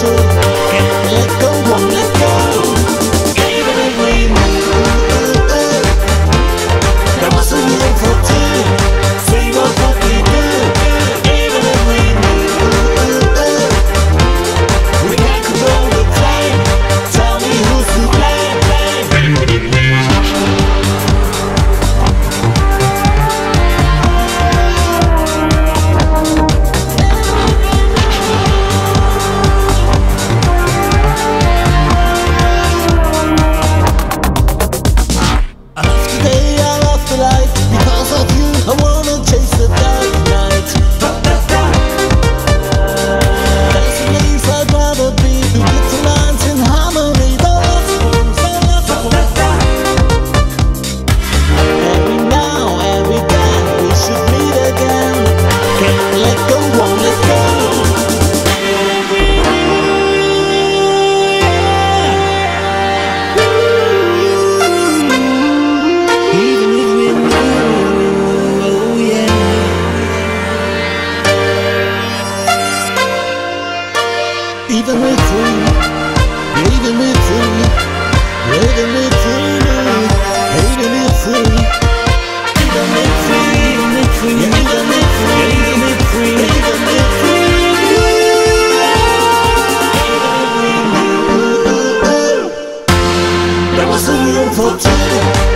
show. Leading me. To, leading me. Me. To, leading me. Me. To, leading me. Me. To, leading me. Me. There was a room for two.